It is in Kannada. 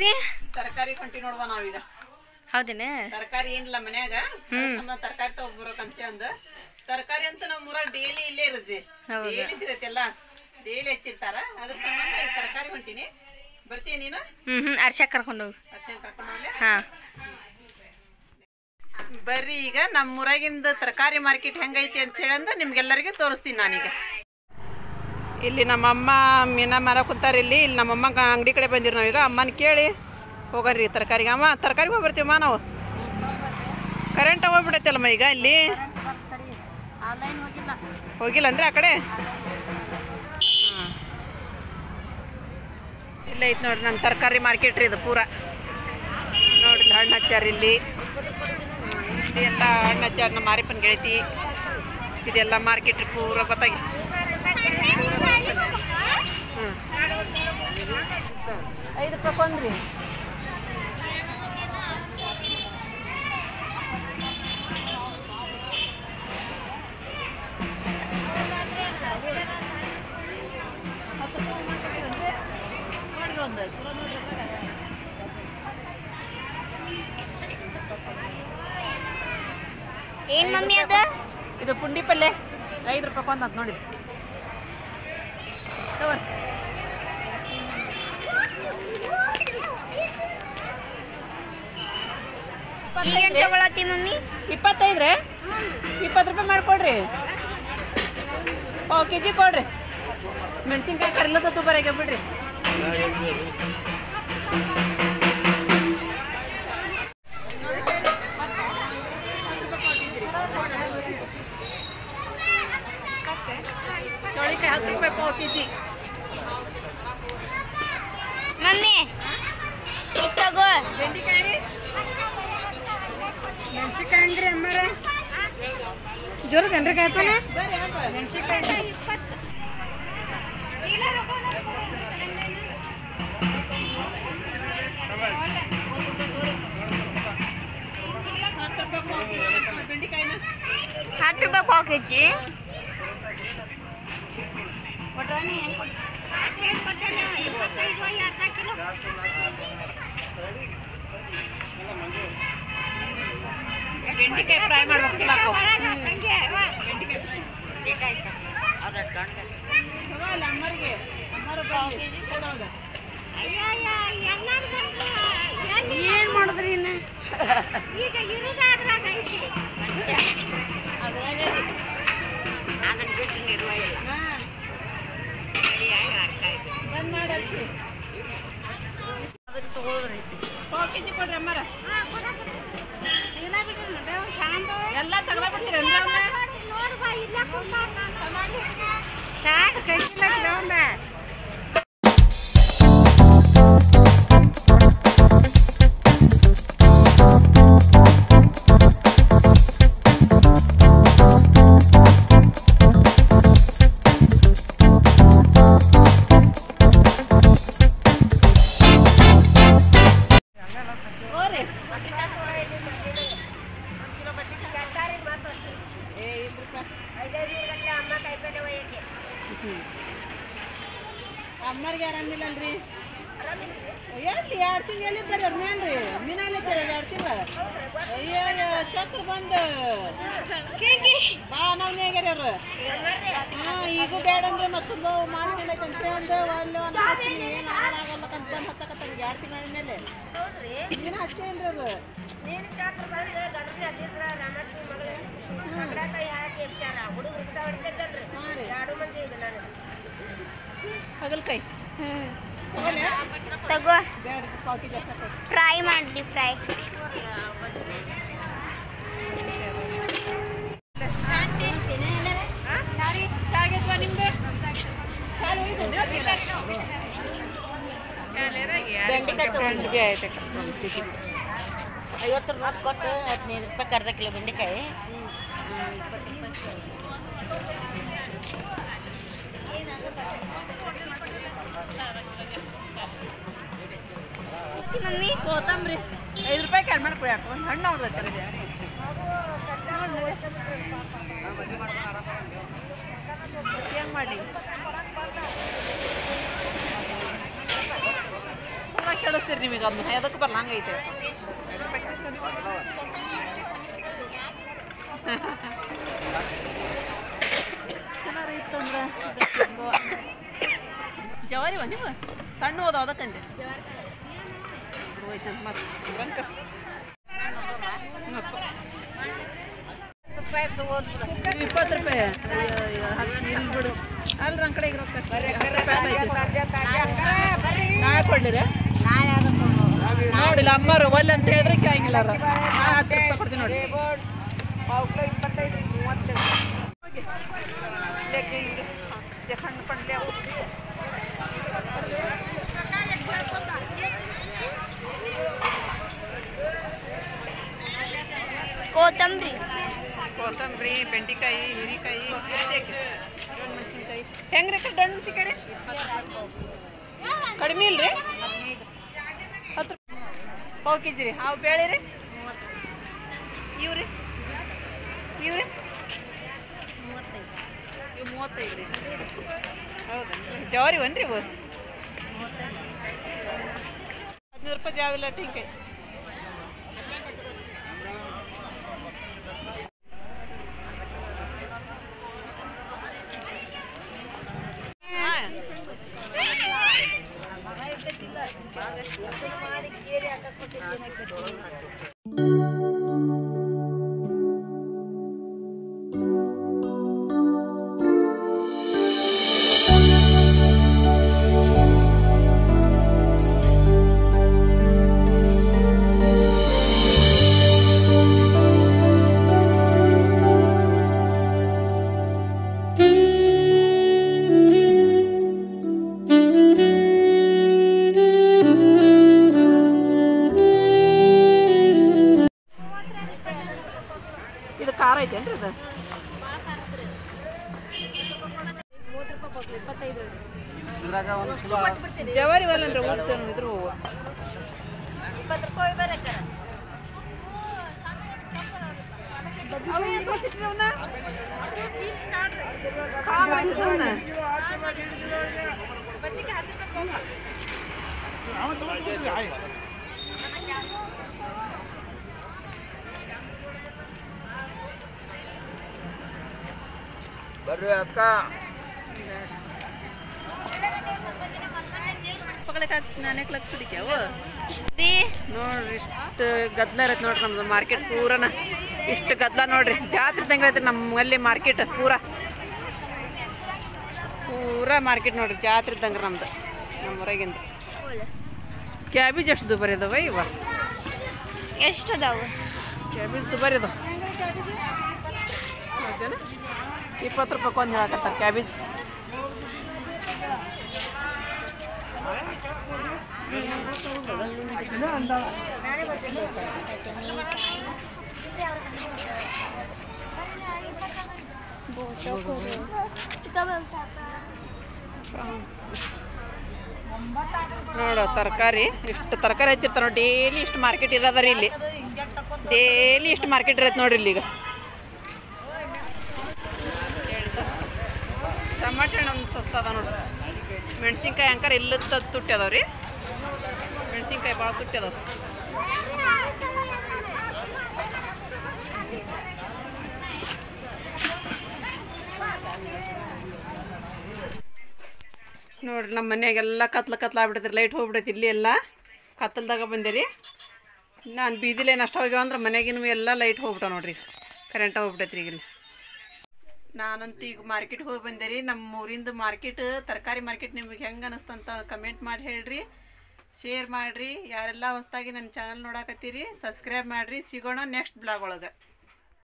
ರೀ? ತರಕಾರಿ ಹೊಂಟಿ ನೋಡುವ ನಾವೀಗ. ಹೌದೇನ? ತರಕಾರಿ ಏನಿಲ್ಲ ಮನ್ಯಾಗ. ತರಕಾರಿ ತಗೊಬರ್ಬೇಕಂತ ಅಂದ. ತರಕಾರಿ ಅಂತ ನಮ್ಮ ಊರ ಡೈಲಿ ಇಲ್ಲೇ ಇರುತ್ತೆ. ಡೇಲಿ ಸಿಗತ್ತೆ ಎಲ್ಲ ಡೈಲಿ ಹೆಚ್ಚಿರ್ತಾರ. ಅದ್ರ ಸಂಬಂಧ ಈಗ ತರಕಾರಿ ಹೊಂಟಿನಿ. ಬರ್ತೀಯ ನೀನು? ಹ್ಮ್ ಹ್ಮ್. ಅರ್ಶ ಕರ್ಕೊಂಡು ಹೋಗಿ. ಅರ್ಶ ಕರ್ಕೊಂಡು ಹೋಗ್ಲೆ? ಹಾ. ಬರ್ರಿ ಈಗ ನಮ್ಮ ಊರಾಗಿಂದ ತರಕಾರಿ ಮಾರ್ಕೆಟ್ ಹೆಂಗೈತಿ ಅಂತ ಹೇಳಂದ ನಿಮ್ಗೆಲ್ಲರಿಗೂ ತೋರಿಸ್ತೀನಿ ನಾನೀಗ. ಇಲ್ಲಿ ನಮ್ಮಮ್ಮ, ಮೀನ ಮಾರ ಕುಂತಾರ ಇಲ್ಲಿ. ಇಲ್ಲಿ ನಮ್ಮಮ್ಮ ಅಂಗಡಿ ಕಡೆ ಬಂದಿರಿ ನಾವೀಗ ಅಮ್ಮನ ಕೇಳಿ ಹೋಗರಿ ತರಕಾರಿಗೆ. ಅಮ್ಮ, ತರಕಾರಿಗೆ ಹೋಗಿ ಬರ್ತೀವಮ್ಮ ನಾವು. ಕರೆಂಟ್ ಹೋಗ್ಬಿಡತ್ತಲ್ಲಮ್ಮ ಈಗ ಇಲ್ಲಿ. ಹೋಗಿಲ್ಲನ್ರಿ ಆ ಕಡೆ? ಹಾಂ ಇಲ್ಲ ಐತೆ ನೋಡ್ರಿ ನಮ್ಮ ತರಕಾರಿ ಮಾರ್ಕೆಟ್ ರೀ ಇದು ಪೂರ. ನೋಡ್ರಿ ಹಣ್ಣು ಹಚ್ಚಾರ ಇಲ್ಲಿ. ಇಲ್ಲಿ ಎಲ್ಲ ಹಣ್ಣು ಹಚ್ಚಾರ ನಮ್ಮ ಮಾರಿಪ್ಪನ ಗೆಳತಿ. ಇದೆಲ್ಲ ಮಾರ್ಕೆಟ್ ಪೂರ ಗೊತ್ತಾಗಿ ಐದು ರೂಪಾಯಿ ಕೊಂದ್ರಿ ಏನ್ ಮಮ್ಮಿ ಅದ? ಇದು ಪುಂಡಿ ಪಲ್ಯ ಐದು ರೂಪಾಯಿ ಕೊಂದ್ ಅಂತ ನೋಡಿ ತಗೋರಿ ಈಗೇನ್ ತಗೊಳತಿ ಮಮ್ಮಿ? ಇಪ್ಪತ್ತು ರೂಪಾಯಿ ಮಾಡಿಕೊಡ್ರಿ. ಓ ಕೆ ಜಿ ಕೊಡ್ರಿ. ಮೆಣಸಿನ್ಕಾಯಿ ಕರಿಲದ ತುಬರಾಗೆ ಬಿಡ್ರಿ ಮೆಣಸಿನ್ಕಾಯಿ ಅಂಗ್ರಿ ಅಮ್ಮಾರ ಜೋರದೇನ್ರಿ ಕಾಯ್ಪನ ಬೆಂಡೆಕಾಯಿನ ಹತ್ತು ರೂಪಾಯಿ ಪಾವ್ ಕೆ ಜಿ ಬೆಂಡೆಕಾಯಿ ಫ್ರೈ ಮಾಡ್ಬೇಕು ಚಲೋ ಆಕ್ಕವು. ಚಲೋ ಅಲ್ಲ ಅಮ್ಮರಿಗೆ ಅಮ್ಮರು ಪಾವು ಅದನ್ನ ಏನ್ ಮಾಡಿದ್ರಿ ಇನ್ನ ಬಂದ್ ಮಾಡಿ ಹಚ್ಚಿ ಪಾವು ಕೆ ಜಿ ಕೊಡ್ರಿ. ಚಕ್ರ ಬಂದು. ಭಾಳ ನವ್ನಿ ಆಗ್ಯಾರ ಅವ್ರು ಹಾಂ ಈಗೂ ಬೇಡ ಅಂದ್ರೆ ಮತ್ತೊಂದು ಒಂದು ಹಾಕ್ತೀನಿ ಏನು ಹಾಳಾಗಲ್ಲಕಂತ ಬಂದು ಹತ್ತಕತ್ತಾರ ಎರಡು ತಿಂಗಳ ಮೇಲೆ. ಹಚ್ಚೇನ್ರಿ ಅದು ಹಗಲ್ಕಾಯಿ. ತಗೋ. ಫ್ರೈ ಮಾಡಿ ಫ್ರೈ ಚಾಗೈತ್ವಾ ನಿಮ್ದು ಬೆಂಡೆಕಾಯಿ ಐವತ್ತು ರೂಪಾಯಿ ಕೊಟ್ಟು ಹದಿನೈದು ರೂಪಾಯಿ ಅರ್ಧ ಕಿಲೋ ಬೆಂಡೆಕಾಯಿ. ಮಮ್ಮಿ ಕೊತ್ತಂಬರಿ. ಐದು ರೂಪಾಯಿ ಕ್ಯಾನ್ ಮಾಡ್ಕೊಡಿ ಯಾಕೆ ಒಂದು ಹಣ್ಣು ಅವ್ರದ್ದು ಹೆಂಗೆ ಮಾಡಿ ಕೆಡಿಸ್ತೀರಿ ನಿಮಗೆ ಅದನ್ನ ಅದಕ್ಕೆ ಬರಲ್ಲ ಹಂಗೈತೆ ಇತ್ತಂದ್ರೆ ಜವಾರಿವ ನೀವು? ಸಣ್ಣ ಹೋದ ಅದಕ್ಕಂದೆ ಇಪ್ಪತ್ತು ರೂಪಾಯಿ. ಇಲ್ಲಿ ನಮ್ಮ ಕಡೆ ಇರೋ ನಾಳೆ ಕೊಡ್ಲಿರಿ? ನೋಡಿಲ್ಲ ಅಮ್ಮರು ಒಲ್ಲೆ ಅಂತ ಹೇಳಿದ್ರೆ ಕಾಯಂಗಿಲ್ಲ ಕೊಡ್ತೀನಿ ನೋಡಿ. ಕೋತಂಬರಿ ಕೊತ್ತಂಬರಿ ಬೆಂಡೆಕಾಯಿ ಹೀರಿಕಾಯಿ ಮೆಣಸಿನ್ಕಾಯಿ. ಹೆಂಗ್ರಿ ಡಣ್ಣು ಮೆಣಸಿನ್ಕಾಯಿ ರೀ? ಕಡಿಮೆ ಇಲ್ರಿ? ಪಾವು ಕೆ ರೀ ಹಾವು ಬೇಳೆ ರೀ? ಇವ್ರಿ ಇವ್ರಿ ಇವು ಮೂವತ್ತೈದು ಜವಾರಿ ಒನ್ರಿ ಇವು? ಹದಿನೈದು ರೂಪಾಯಿ ಜಾವಿಲ್ಲ ಟೀಕಾಯಿ yemek de ಐತೇನ್ರಿ ಇದು ಇದ್ರಾಗ ಒಂದು ಕಿಲೋ ಜವಾರಿ ಒಲ್ಲನ್ರಿ ಉಳ್ತೇನೆ ಇದ್ರ ಹೂವು. ಅವು ಬರ್ರಿ ಅಕ್ಕ ನೋಡ್ರಿ ಇಷ್ಟು ಗದ್ಲ ಇರತ್ತೆ ನೋಡ್ರಿ ನಮ್ದು ಮಾರ್ಕೆಟ್ ಪೂರನ. ಇಷ್ಟು ಗದ್ಲ ನೋಡ್ರಿ ಜಾತ್ರೆ ತಂಗ ಐತೆ ನಮ್ಮಲ್ಲಿ ಮಾರ್ಕೆಟ್ ಪೂರ. ಪೂರ ಮಾರ್ಕೆಟ್ ನೋಡ್ರಿ ಜಾತ್ರೆ ಇದ್ದಂಗೆ ನಮ್ದು ನಮ್ಮ ಹೊರಗಿಂದ ಕ್ಯಾಬೇಜ್ ಎಷ್ಟು ದುಬಾರಿ ಅದಾವ ಇವ? ಎಷ್ಟು ಅದಾವ? ಕ್ಯಾಬೇಜ್ ದುಬಾರಿ ಅದಾವ. ಇಪ್ಪತ್ತು ರೂಪಾಯಿ ಒಂದು ಹೇಳಕತ್ತಾರೆ ಕ್ಯಾಬೇಜ್ ನೋಡ, ತರಕಾರಿ, ಇಷ್ಟು ತರಕಾರಿ ಹಚ್ಚಿರ್ತಾರ ನೋಡಿ ಡೈಲಿ ಇಷ್ಟು ಮಾರ್ಕೆಟ್ ಇರೋದ್ರಿ ಇಲ್ಲಿ. ಡೈಲಿ ಇಷ್ಟು ಮಾರ್ಕೆಟ್ ಇರತ್ತೆ ನೋಡ್ರಿ ಇಲ್ಲಿ ಈಗ ಟಮಾಟೆ ಹಣ್ಣು ಒಂದು ಸಸ್ತ ಅದ ನೋಡ್ರಿ. ಮೆಣಸಿನ್ಕಾಯಿ ಅಂಕರ್ ಇಲ್ಲದ ತುಟ್ಟಿ ಅದಾವ ರೀ. ಮೆಣಸಿನ್ಕಾಯಿ ಭಾಳ ತುಟ್ಟಿ ಅದಾವ. ನೋಡ್ರಿ ನಮ್ಮ ಮನೆಯಾಗೆಲ್ಲ ಕತ್ಲ ಕತ್ಲ ಆಗ್ಬಿಟ್ಟೈತಿ ಲೈಟ್ ಹೋಗ್ಬಿಡೈತಿ ಇಲ್ಲಿ ಎಲ್ಲ. ಕತ್ತಲ್ದಾಗ ಬಂದಿರಿ ನಾನು ಬೀದಿಲೇನು ಅಷ್ಟು ಹೋಗ್ಯಾವ ಅಂದ್ರೆ ಮನ್ಯಾಗಿನೂ ಎಲ್ಲ ಲೈಟ್ ಹೋಗ್ಬಿಟ್ಟ ನೋಡ್ರಿ. ಕರೆಂಟ್ ಹೋಗ್ಬಿಟೈತ್ರಿ ರೀ ಈಗ ನಾನಂತೂ ಈಗ ಮಾರ್ಕೆಟ್ ಹೋಗಿ ಬಂದೆ ರೀ ನಮ್ಮ ಊರಿಂದ ಮಾರ್ಕೆಟ್ ತರಕಾರಿ ಮಾರ್ಕೆಟ್ ನಿಮಗೆ ಹೆಂಗೆ ಅನಿಸ್ತಂತ ಕಮೆಂಟ್ ಮಾಡಿ ಹೇಳ್ರಿ. ಶೇರ್ ಮಾಡಿರಿ. ಯಾರೆಲ್ಲ ಹೊಸ್ದಾಗಿ ನನ್ನ ಚಾನಲ್ ನೋಡಕತ್ತೀರಿ ಸಬ್ಸ್ಕ್ರೈಬ್ ಮಾಡಿರಿ. ಸಿಗೋಣ ನೆಕ್ಸ್ಟ್ ಬ್ಲಾಗ್ ಒಳಗೆ.